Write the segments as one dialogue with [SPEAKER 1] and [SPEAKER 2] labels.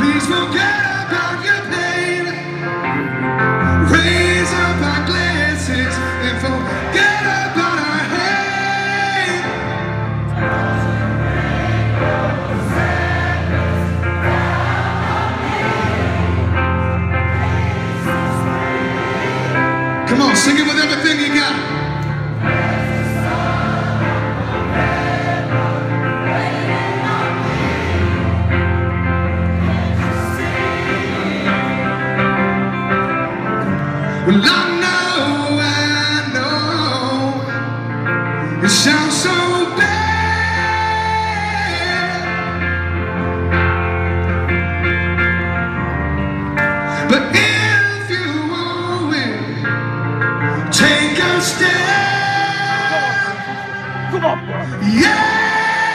[SPEAKER 1] Please forget about your pain. Raise up our glances and forget about our hate. Come on, sing it with everything you got. Well, I know, I know, it sounds so bad. But if you will take a step,
[SPEAKER 2] Come on,
[SPEAKER 1] yeah.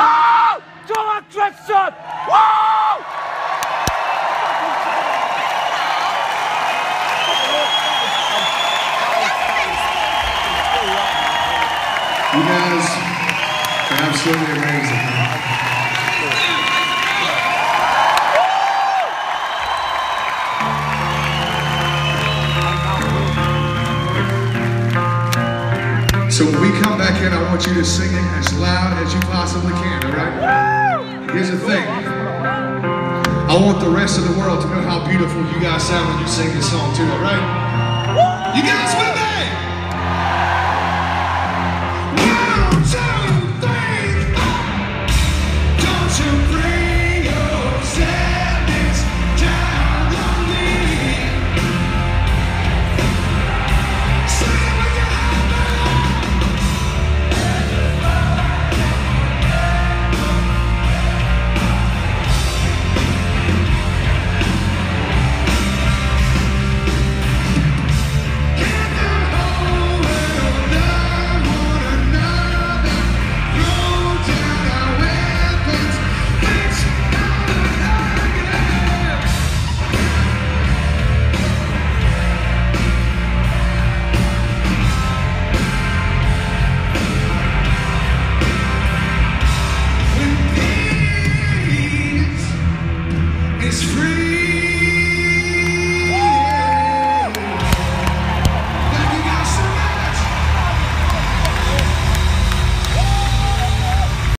[SPEAKER 2] Oh! John Atkinson! Whoa!
[SPEAKER 1] You guys are absolutely amazing. So when we come back in, I want you to sing it as loud as you possibly can, all right? Here's the thing. I want the rest of the world to know how beautiful you guys sound when you sing this song too, all right? You guys